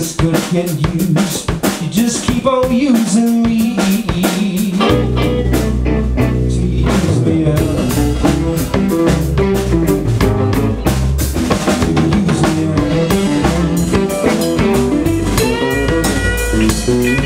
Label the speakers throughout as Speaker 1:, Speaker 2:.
Speaker 1: business could get used, you just keep on using me. To use me up. To use me up.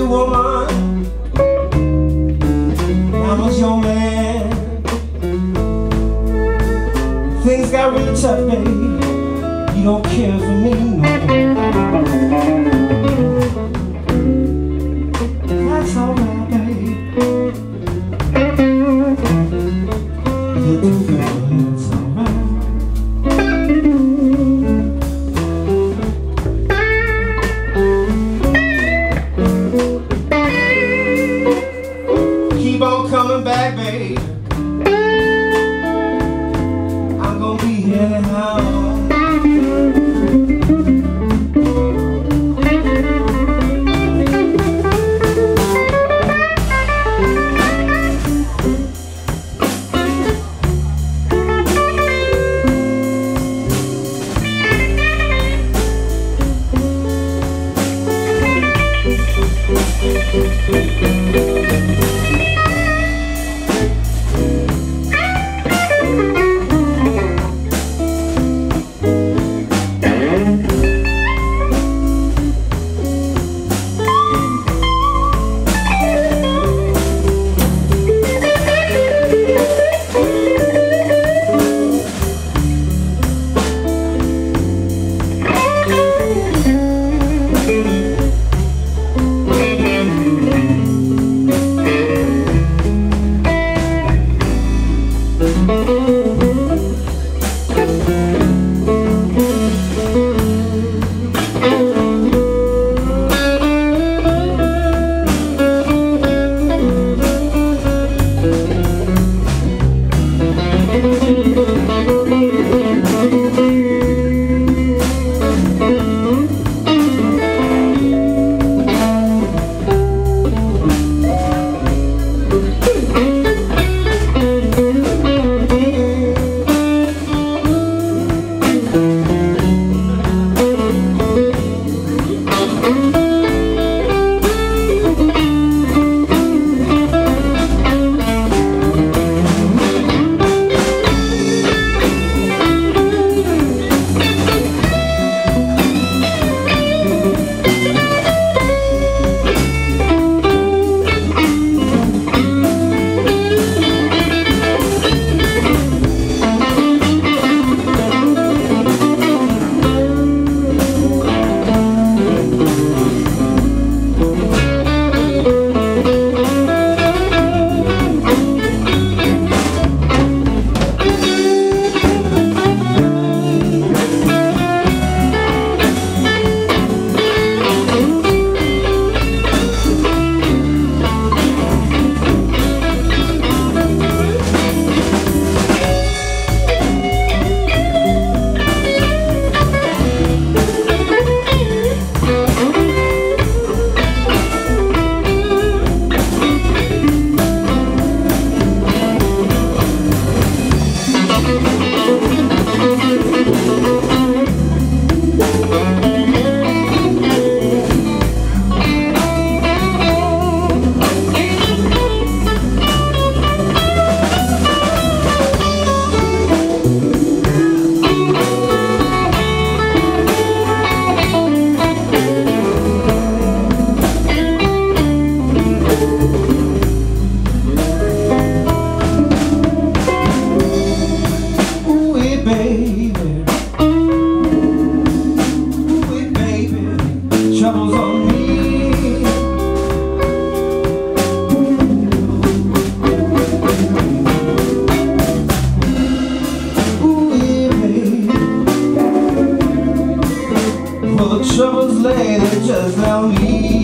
Speaker 1: woman I was your man. Things got really tough, baby. You don't care for me no more. just now me.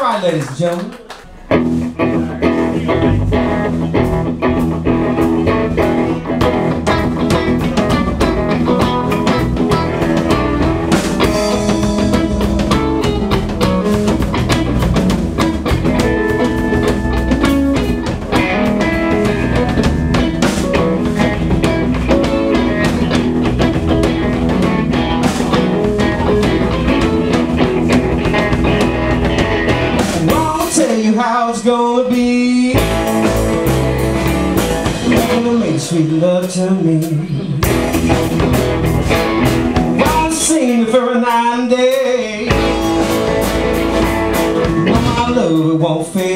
Speaker 1: All right, ladies and gentlemen. Sunday. My love won't fail.